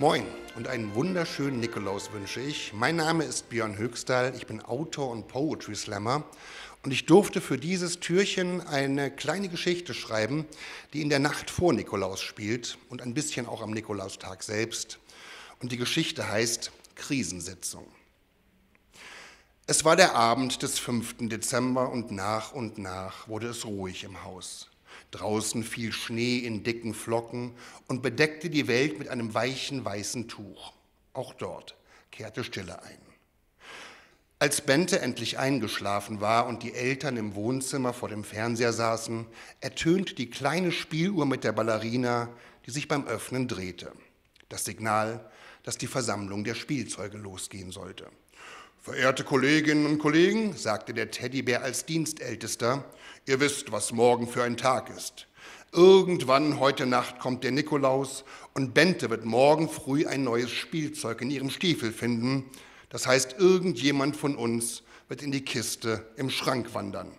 Moin und einen wunderschönen Nikolaus wünsche ich. Mein Name ist Björn Höchstall, ich bin Autor und Poetry Slammer und ich durfte für dieses Türchen eine kleine Geschichte schreiben, die in der Nacht vor Nikolaus spielt und ein bisschen auch am Nikolaustag selbst. Und die Geschichte heißt Krisensitzung. Es war der Abend des 5. Dezember und nach und nach wurde es ruhig im Haus. Draußen fiel Schnee in dicken Flocken und bedeckte die Welt mit einem weichen weißen Tuch. Auch dort kehrte Stille ein. Als Bente endlich eingeschlafen war und die Eltern im Wohnzimmer vor dem Fernseher saßen, ertönt die kleine Spieluhr mit der Ballerina, die sich beim Öffnen drehte. Das Signal, dass die Versammlung der Spielzeuge losgehen sollte. Verehrte Kolleginnen und Kollegen, sagte der Teddybär als Dienstältester, ihr wisst, was morgen für ein Tag ist. Irgendwann heute Nacht kommt der Nikolaus und Bente wird morgen früh ein neues Spielzeug in ihrem Stiefel finden. Das heißt, irgendjemand von uns wird in die Kiste im Schrank wandern.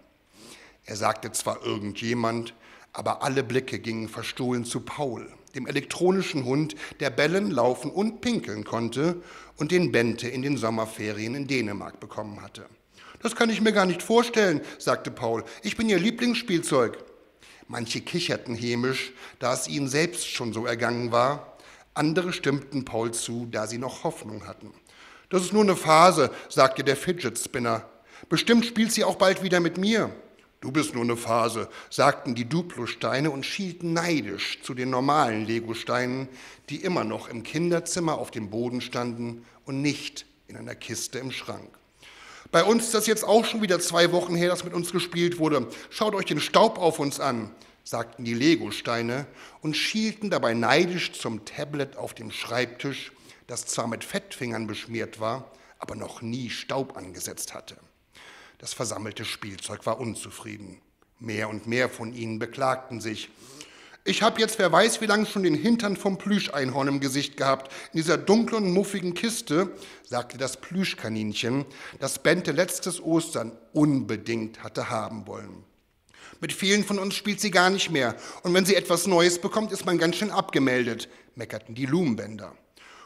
Er sagte zwar irgendjemand, aber alle Blicke gingen verstohlen zu Paul, dem elektronischen Hund, der bellen, laufen und pinkeln konnte und den Bente in den Sommerferien in Dänemark bekommen hatte. Das kann ich mir gar nicht vorstellen, sagte Paul. Ich bin Ihr Lieblingsspielzeug. Manche kicherten hämisch, da es ihnen selbst schon so ergangen war. Andere stimmten Paul zu, da sie noch Hoffnung hatten. Das ist nur eine Phase, sagte der Fidget Spinner. Bestimmt spielt sie auch bald wieder mit mir. Du bist nur eine Phase, sagten die Duplo-Steine und schielten neidisch zu den normalen Lego-Steinen, die immer noch im Kinderzimmer auf dem Boden standen und nicht in einer Kiste im Schrank. Bei uns ist das jetzt auch schon wieder zwei Wochen her, dass mit uns gespielt wurde. Schaut euch den Staub auf uns an, sagten die Lego-Steine und schielten dabei neidisch zum Tablet auf dem Schreibtisch, das zwar mit Fettfingern beschmiert war, aber noch nie Staub angesetzt hatte. Das versammelte Spielzeug war unzufrieden. Mehr und mehr von ihnen beklagten sich. Ich habe jetzt, wer weiß, wie lange schon den Hintern vom Plüscheinhorn im Gesicht gehabt. In dieser dunklen, muffigen Kiste, sagte das Plüschkaninchen, das Bente letztes Ostern unbedingt hatte haben wollen. Mit vielen von uns spielt sie gar nicht mehr. Und wenn sie etwas Neues bekommt, ist man ganz schön abgemeldet, meckerten die Lumenbänder.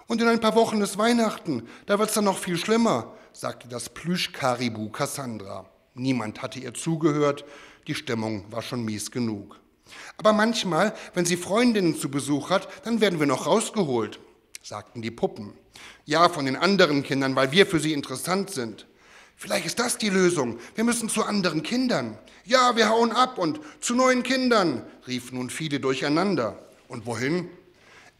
Und in ein paar Wochen ist Weihnachten, da wird es dann noch viel schlimmer, sagte das Plüschkaribu Cassandra. Niemand hatte ihr zugehört, die Stimmung war schon mies genug. Aber manchmal, wenn sie Freundinnen zu Besuch hat, dann werden wir noch rausgeholt, sagten die Puppen. Ja, von den anderen Kindern, weil wir für sie interessant sind. Vielleicht ist das die Lösung. Wir müssen zu anderen Kindern. Ja, wir hauen ab und zu neuen Kindern, riefen nun viele durcheinander. Und wohin?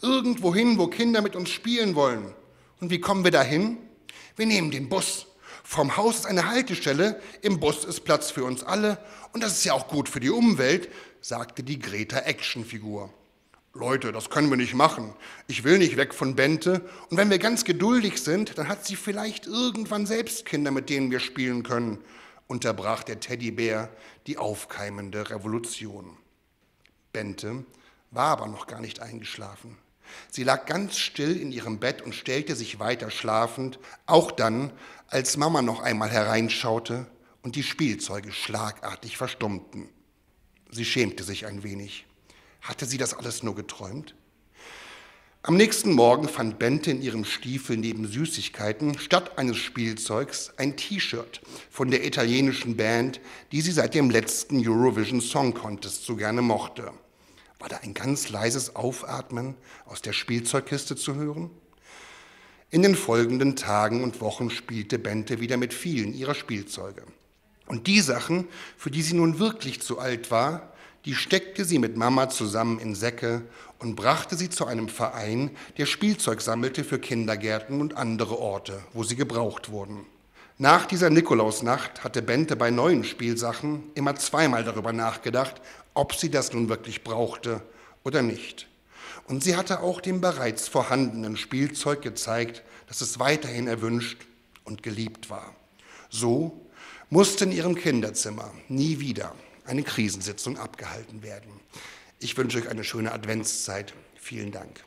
Irgendwohin, wo Kinder mit uns spielen wollen. Und wie kommen wir dahin? Wir nehmen den Bus. Vom Haus ist eine Haltestelle, im Bus ist Platz für uns alle und das ist ja auch gut für die Umwelt, sagte die Greta Actionfigur. Leute, das können wir nicht machen. Ich will nicht weg von Bente. Und wenn wir ganz geduldig sind, dann hat sie vielleicht irgendwann selbst Kinder, mit denen wir spielen können, unterbrach der Teddybär die aufkeimende Revolution. Bente war aber noch gar nicht eingeschlafen. Sie lag ganz still in ihrem Bett und stellte sich weiter schlafend, auch dann, als Mama noch einmal hereinschaute und die Spielzeuge schlagartig verstummten. Sie schämte sich ein wenig. Hatte sie das alles nur geträumt? Am nächsten Morgen fand Bente in ihrem Stiefel neben Süßigkeiten statt eines Spielzeugs ein T-Shirt von der italienischen Band, die sie seit dem letzten Eurovision Song Contest so gerne mochte. War da ein ganz leises Aufatmen aus der Spielzeugkiste zu hören? In den folgenden Tagen und Wochen spielte Bente wieder mit vielen ihrer Spielzeuge. Und die Sachen, für die sie nun wirklich zu alt war, die steckte sie mit Mama zusammen in Säcke und brachte sie zu einem Verein, der Spielzeug sammelte für Kindergärten und andere Orte, wo sie gebraucht wurden. Nach dieser Nikolausnacht hatte Bente bei neuen Spielsachen immer zweimal darüber nachgedacht, ob sie das nun wirklich brauchte oder nicht. Und sie hatte auch dem bereits vorhandenen Spielzeug gezeigt, dass es weiterhin erwünscht und geliebt war. So musste in ihrem Kinderzimmer nie wieder eine Krisensitzung abgehalten werden. Ich wünsche euch eine schöne Adventszeit. Vielen Dank.